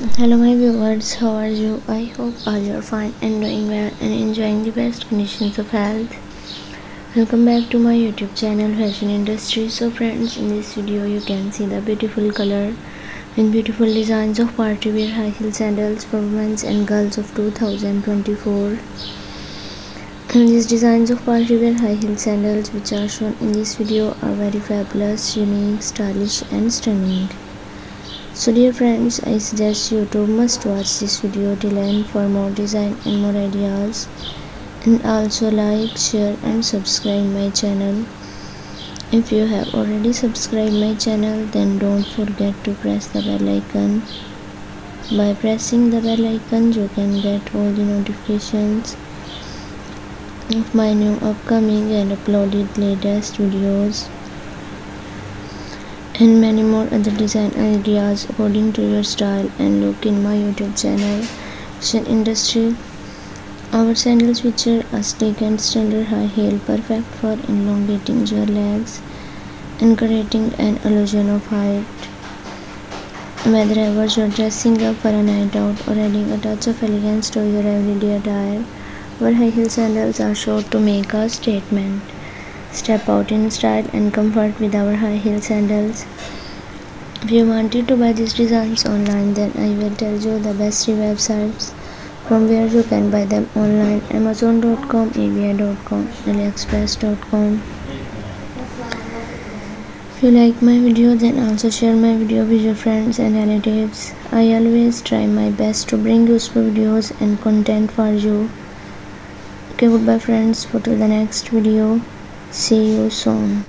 hello my viewers. How are you? I hope all you are fine and doing well and enjoying the best conditions of health. Welcome back to my youtube channel fashion industry. So friends in this video you can see the beautiful color and beautiful designs of party wear high heel sandals for women and girls of 2024 and these designs of party wear high heel sandals which are shown in this video are very fabulous unique stylish and stunning so dear friends, I suggest you to must watch this video till end for more design and more ideas. And also like, share and subscribe my channel. If you have already subscribed my channel then don't forget to press the bell icon. By pressing the bell icon you can get all the notifications of my new upcoming and uploaded latest videos and many more other design ideas according to your style and look in my youtube channel fashion industry. Our sandals feature a sleek and standard high heel perfect for elongating your legs and creating an illusion of height. Whether ever you're dressing up for a night out or adding a touch of elegance to your everyday attire our high heel sandals are sure to make a statement Step out in style and comfort with our high heel sandals. If you wanted to buy these designs online, then I will tell you the best three websites from where you can buy them online. Amazon.com ebay.com aliexpress.com if you like my video then also share my video with your friends and relatives. I always try my best to bring useful videos and content for you. Okay goodbye friends. For till the next video See you soon.